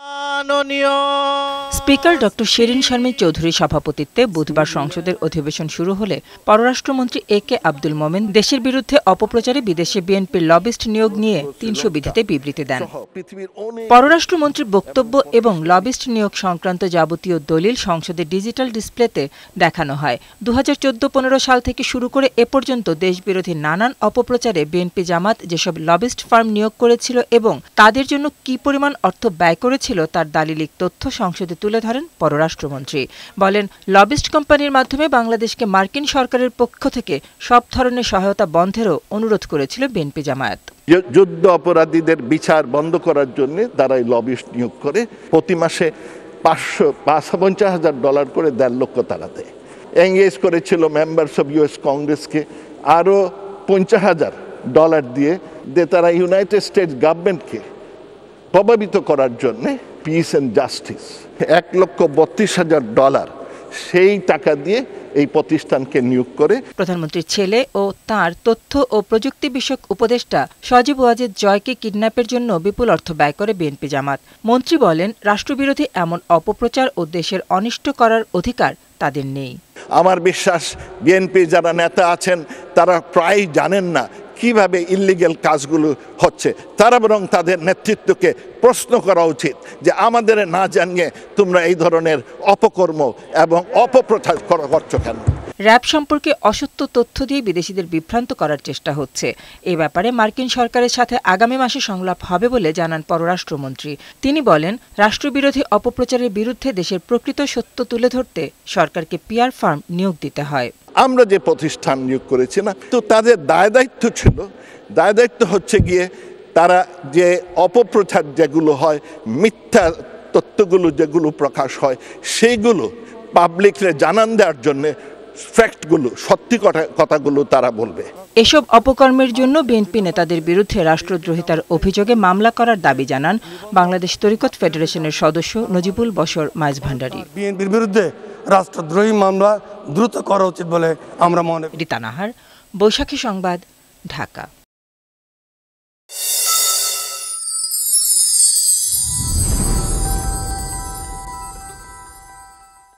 Uh... speaker doctor Shirin Sharmin চৌধুরীর সভাপতিত্বে বুধবার সংসদের অধিবেশন শুরু হলে পররাষ্ট্রমন্ত্রী এ কে আব্দুল মোমেন দেশের বিরুদ্ধে অপপ্রচারে বিদেশে বিএনপির লবিস্ট নিয়োগ নিয়ে তিনশো বিধিতে বিবৃতি দেন। পররাষ্ট্রমন্ত্রীর বক্তব্য এবং লবিস্ট নিয়োগ সংক্রান্ত যাবতীয় দলিল সংসদে ডিজিটাল ডিসপ্লেতে দেখানো হয়। দু হাজার চোদ্দ পনেরো সাল থেকে শুরু করে এ পর্যন্ত দেশবিরোধী নানান অপপ্রচারে বিএনপি জামাত যেসব লবিস্ট ফার্ম নিয়োগ করেছিল এবং তাদের জন্য কি পরিমাণ অর্থ ব্যয় করেছিল তার দালিলিক তথ্য সংসদে তুলে ধরেন পররাষ্ট্রমন্ত্রী। বলেন, লবিস্ট কোম্পানির মাধ্যমে বাংলাদেশকে মার্কিন সরকারের পক্ষ থেকে সব ধরনের সহায়তা বন্ধেরও অনুরোধ করেছিল বিএনপি জামায়াত। যুদ্ধ অপরাধীদের বিচার বন্ধ করার জন্য তারা এই লবিস্ট নিয়োগ করে। প্রতি মাসে পাঁচশো পাঁচ পঞ্চাশ হাজার ডলার করে দেড় লক্ষ টাকা দেয়। এঙ্গেজ করেছিল মেম্বার্স অফ ইউএস কংগ্রেসকে আরও পঞ্চাশ হাজার ডলার দিয়ে। দিয়ে তারা ইউনাইটেড স্টেটস গভর্নমেন্টকে প্রভাবিত করার জন্যে পিস অ্যান্ড জাস্টিস এক লক্ষ বত্রিশ হাজার ডলার সেই টাকা দিয়ে এই প্রতিষ্ঠানকে নিয়োগ করে প্রধানমন্ত্রীর ছেলে ও তার তথ্য ও প্রযুক্তি বিষয়ক উপদেষ্টা সজীব ওয়াজেদ জয়কে কিডন্যাপের জন্য বিপুল অর্থ ব্যয় করে বিএনপি জামাত। মন্ত্রী বলেন রাষ্ট্রবিরোধী এমন অপপ্রচার ও দেশের অনিষ্ট করার অধিকার তাদের নেই। আমার বিশ্বাস বিএনপি যারা নেতা আছেন তারা প্রায় জানেন না কীভাবে ইলিগেল কাজগুলো হচ্ছে, তারা বরং তাদের নেতৃত্বকে প্রশ্ন করা উচিত যে আমাদের না জানিয়ে তোমরা এই ধরনের অপকর্ম এবং অপপ্রচার করা- করছ কেন? র্যাব সম্পর্কে অসত্য তথ্য দিয়ে বিদেশিদের বিভ্রান্ত করার চেষ্টা হচ্ছে। এ ব্যাপারে মার্কিন সরকারের সাথে আগামী মাসে সংলাপ হবে বলে জানান পররাষ্ট্রমন্ত্রী। তিনি বলেন, রাষ্ট্রবিরোধী অপপ্রচারের বিরুদ্ধে দেশের প্রকৃত সত্য তুলে ধরতে সরকারকে পিয়ার ফার্ম নিয়োগ দিতে হয়। আমরা যে প্রতিষ্ঠান নিয়োগ করেছি না তো তাদের দায় দায়িত্ব ছিল। দায় দায়িত্ব হচ্ছে গিয়ে তারা যে অপপ্রচার যেগুলো হয় মিথ্যা তত্ত্বগুলো যেগুলো প্রকাশ হয় সেইগুলো পাবলিকরে জানান দেওয়ার জন্যে ফ্যাক্টগুলো সত্যি কথা কথাগুলো তারা বলবে। এসব অপকর্মের জন্য বিএনপি নেতাদের বিরুদ্ধে রাষ্ট্রদ্রোহিতার অভিযোগে মামলা করার দাবি জানান বাংলাদেশ তরিকত ফেডারেশনের সদস্য নজিবুল বশর মাইজ ভান্ডারী বিএনপির বিরুদ্ধে রাষ্ট্রদ্রোহী মামলা দ্রুত করা উচিত বলে আমরা মনে এটি তানাহার বৈশাখী সংবাদ ঢাকা।